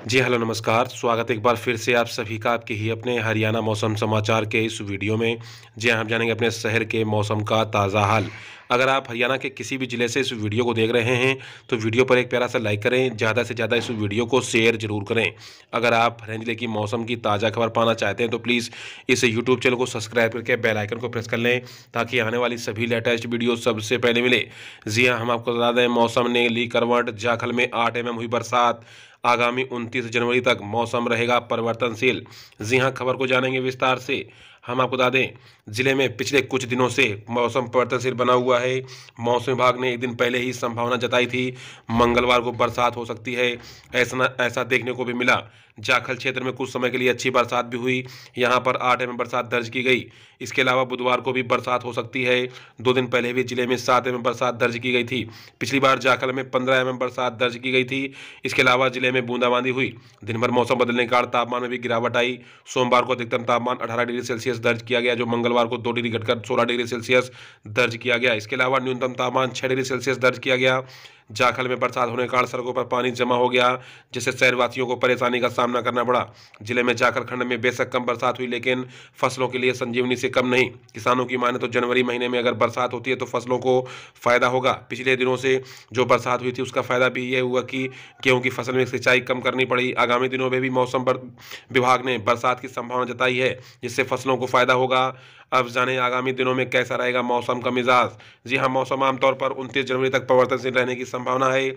जी hello नमस्कार। स्वागत एक बार फिर से आप सभी का आपके ही अपने हरियाणा मौसम समाचार के इस वीडियो में। जी हाँ, हम जानेंगे अपने शहर के मौसम का ताज़ा हाल। अगर आप हरियाणा के किसी भी ज़िले से इस वीडियो को देख रहे हैं तो वीडियो पर एक प्यारा सा लाइक करें ज़्यादा से ज़्यादा इस वीडियो को शेयर ज़रूर करें। अगर आप हरियाणा ज़िले की मौसम की ताज़ा खबर पाना चाहते हैं तो प्लीज़ इस यूट्यूब चैनल को सब्सक्राइब करके बेल आइकन को प्रेस कर लें ताकि आने वाली सभी लेटेस्ट वीडियो सबसे पहले मिले। जी हाँ हम आपको बता दें मौसम ने ली करवट जाखल में आठ एम हुई बरसात। आगामी 29 जनवरी तक मौसम रहेगा परिवर्तनशील। जी हाँ खबर को जानेंगे विस्तार से। हम आपको बता दें, ज़िले में पिछले कुछ दिनों से मौसम परिवर्तनशील बना हुआ है। मौसम विभाग ने एक दिन पहले ही संभावना जताई थी, मंगलवार को बरसात हो सकती है। ऐसा ऐसा देखने को भी मिला। जाखल क्षेत्र में कुछ समय के लिए अच्छी बरसात भी हुई। यहाँ पर आठ एम बरसात दर्ज की गई। इसके अलावा बुधवार को भी बरसात हो सकती है। दो दिन पहले भी ज़िले में सात एम बरसात दर्ज की गई थी। पिछली बार जाखल में पंद्रह एम बरसात दर्ज की गई थी। इसके अलावा ज़िले में बूंदाबांदी हुई। दिन भर मौसम बदलने के कारण तापमान में भी गिरावट आई। सोमवार को अधिकतम तापमान अठारह डिग्री सेल्सियस दर्ज किया गया, जो मंगलवार को दो डिग्री घटकर सोलह डिग्री सेल्सियस दर्ज किया गया। इसके अलावा न्यूनतम तापमान छः डिग्री सेल्सियस दर्ज किया गया। जाखल में बरसात होने के कारण सड़कों पर पानी जमा हो गया, जिससे शहरवासियों को परेशानी का सामना करना पड़ा। ज़िले में जाखल खंड में बेशक कम बरसात हुई, लेकिन फ़सलों के लिए संजीवनी से कम नहीं। किसानों की माने तो जनवरी महीने में अगर बरसात होती है तो फ़सलों को फ़ायदा होगा। पिछले दिनों से जो बरसात हुई थी, उसका फ़ायदा भी ये हुआ कि गेहूँ की फ़सल में सिंचाई कम करनी पड़ी। आगामी दिनों में भी मौसम विभाग ने बरसात की संभावना जताई है, जिससे फ़सलों को फ़ायदा होगा। अब जाने आगामी दिनों में कैसा रहेगा मौसम का मिजाज। जी हाँ मौसम आमतौर पर उनतीस जनवरी तक परिवर्तनशील रहने की संभावना है।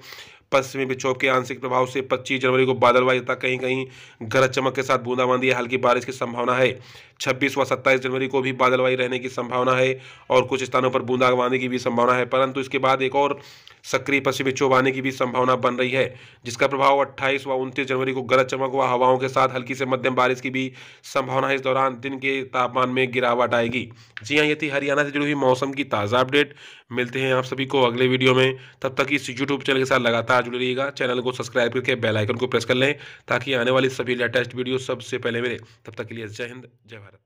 पश्चिमी विक्षोभ के आंशिक प्रभाव से 25 जनवरी को बादलवाई तथा कहीं कहीं गरज चमक के साथ बूंदाबांदी या हल्की बारिश की संभावना है। 26 व 27 जनवरी को भी बादलवाई रहने की संभावना है और कुछ स्थानों पर बूंदाबांदी की भी संभावना है। परंतु इसके बाद एक और सक्रिय पश्चिमी आने की भी संभावना बन रही है, जिसका प्रभाव अट्ठाईस व उनतीस जनवरी को गरज चमक व हवाओं के साथ हल्की से मध्यम बारिश की भी संभावना है। इस दौरान दिन के तापमान में गिरावट आएगी। जी हाँ ये थी हरियाणा से जुड़ी हुई मौसम की ताज़ा अपडेट। मिलते हैं आप सभी को अगले वीडियो में। तब तक इस यूट्यूब चैनल के साथ लगातार जुड़े रहिएगा। चैनल को सब्सक्राइब करके बेल आइकन को प्रेस कर लें, ताकि आने वाली सभी लेटेस्ट वीडियो सबसे पहले मिले। तब तक के लिए जय हिंद, जय भारत।